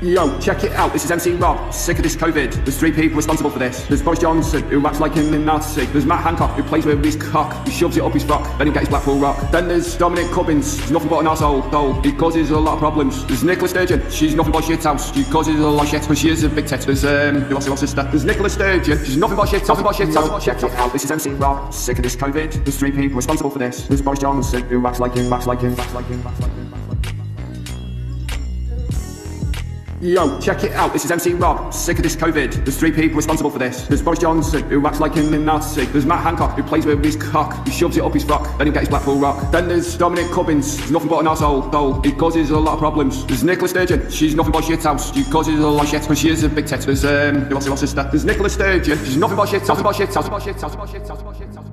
Yo, check it out, this is MC Rob, sick of this COVID. There's three people responsible for this. There's Boris Johnson, who acts like him in Nazi. There's Matt Hancock, who plays with his cock. He shoves it up his frock, then he gets his Blackpool rock. Then there's Dominic Cummings, he's nothing but an arsehole, though. He causes a lot of problems. There's Nicola Sturgeon, she's nothing but shit house. She causes a lot of shit, but she is a big tit. There's, um, who else is her sister? There's Nicola Sturgeon, she's nothing but shit, nothing but shit house. Check it out, this is MC Rob, sick of this COVID. There's three people responsible for this. There's Boris Johnson, who acts like him, acts like him, acts like him, acts like him. Acts like him. Yo, check it out, this is MC Rob, sick of this COVID. There's three people responsible for this. There's Boris Johnson, who acts like him in Nazi. There's Matt Hancock, who plays with his cock. He shoves it up his frock, then he gets his Blackpool rock. Then there's Dominic Cummings, he's nothing but an asshole. though. He causes a lot of problems. There's Nicola Sturgeon, she's nothing but shit house. She causes a lot of shit, but she is a big tit. There's, um, is her sister? There's Nicola Sturgeon, she's nothing but shit, shit, nothing but shit, nothing but shit, nothing but shit, nothing but shit.